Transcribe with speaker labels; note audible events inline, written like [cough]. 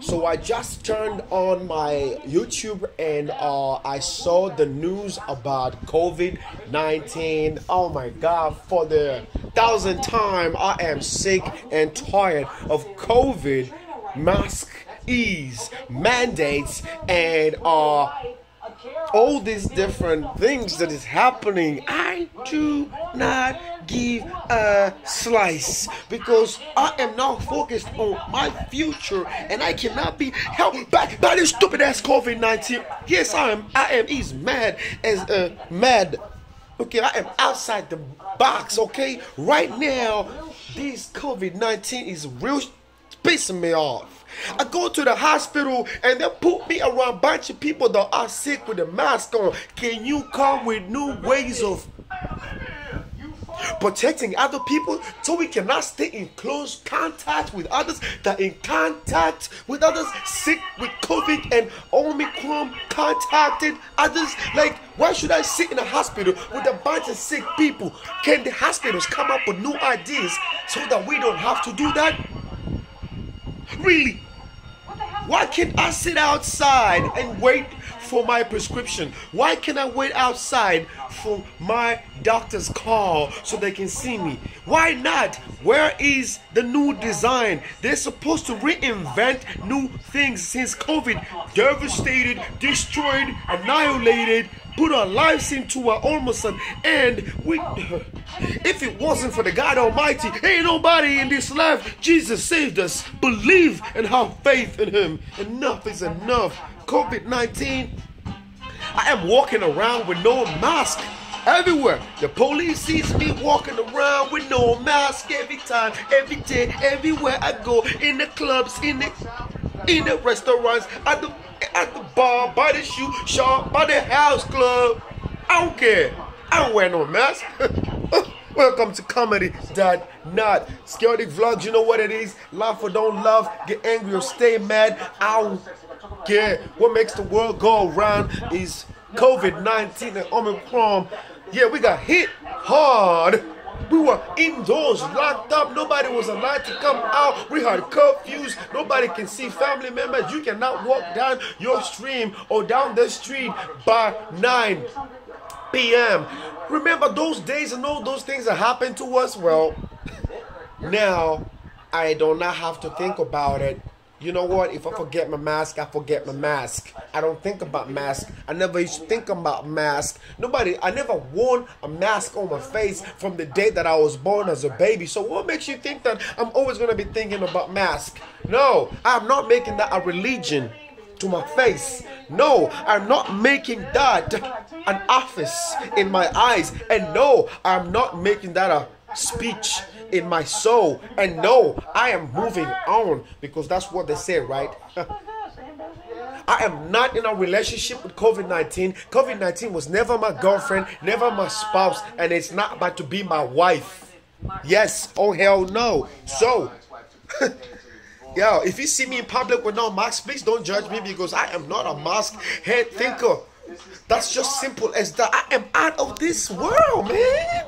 Speaker 1: So I just turned on my YouTube and uh, I saw the news about COVID 19. Oh my god, for the thousandth time, I am sick and tired of COVID, mask ease, mandates, and uh, all these different things that is happening. I do not give a slice because I am not focused on my future and I cannot be held back by this stupid ass COVID 19. Yes, I am. I am as mad as uh, mad. Okay, I am outside the box. Okay, right now, this COVID 19 is real pissing me off. I go to the hospital and they put me around a bunch of people that are sick with a mask on. Can you come with new ways of protecting other people so we cannot stay in close contact with others that in contact with others sick with COVID and Omicron contacted others. Like, why should I sit in a hospital with a bunch of sick people? Can the hospitals come up with new ideas so that we don't have to do that? Really? Why can't I sit outside and wait for my prescription? Why can't I wait outside for my doctor's call so they can see me? Why not? Where is the new design? They're supposed to reinvent new things since COVID devastated, destroyed, annihilated, put our lives into a, almost an end. We, if it wasn't for the God Almighty, ain't nobody in this life. Jesus saved us. Believe and have faith in Him. Enough is enough. COVID 19. I am walking around with no mask everywhere. The police sees me walking around with no mask every time, every day, everywhere I go. In the clubs, in the in the restaurants, at the at the bar, by the shoe shop, by the house club. I don't care. I don't wear no mask. [laughs] Welcome to comedy dot not Scary vlogs. You know what it is. Laugh or don't laugh. Get angry or stay mad. I don't. What makes the world go around is COVID 19 and Omicron. Yeah, we got hit hard. We were indoors, locked up. Nobody was allowed to come out. We had curfews. Nobody can see family members. You cannot walk down your stream or down the street by 9 p.m. Remember those days and all those things that happened to us? Well, [laughs] now I do not have to think about it. You know what? If I forget my mask, I forget my mask. I don't think about mask. I never used to think about mask. Nobody, I never worn a mask on my face from the day that I was born as a baby. So what makes you think that I'm always gonna be thinking about mask? No, I'm not making that a religion to my face. No, I'm not making that an office in my eyes. And no, I'm not making that a speech in my soul. And no, I am moving on because that's what they say, right? [laughs] I am not in a relationship with COVID 19. COVID 19 was never my girlfriend, never my spouse, and it's not about to be my wife. Yes, oh hell no. So, [laughs] yo, if you see me in public with no mask, please don't judge me because I am not a mask head thinker. That's just simple as that. I am out of this world, man.